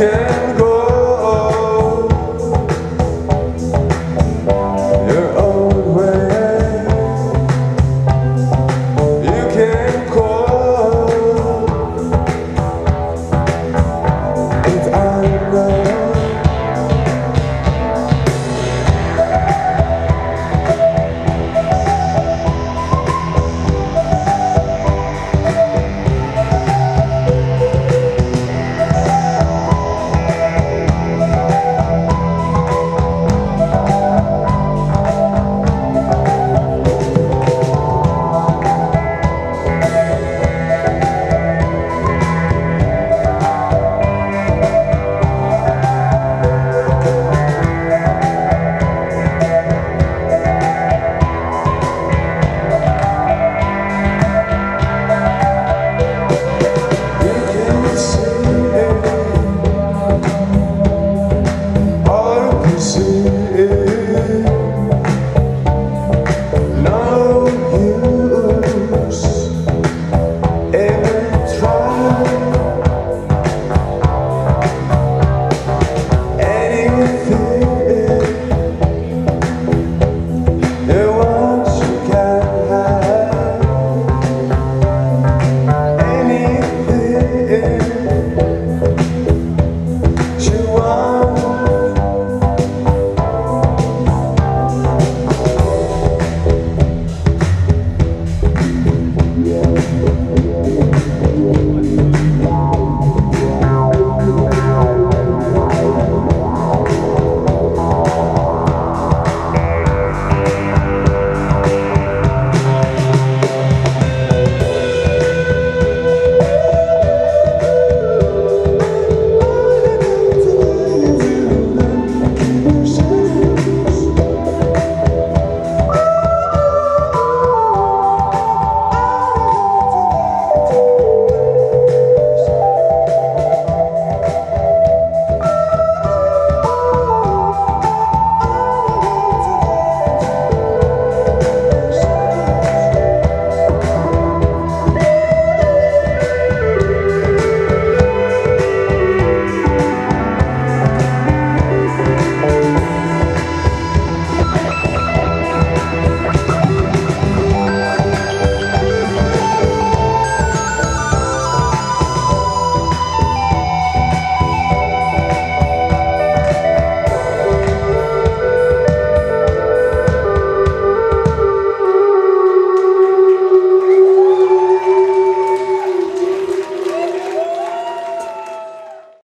can